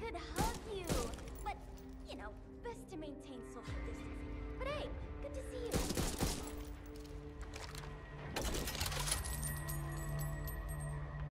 could hug you. But, you know, best to maintain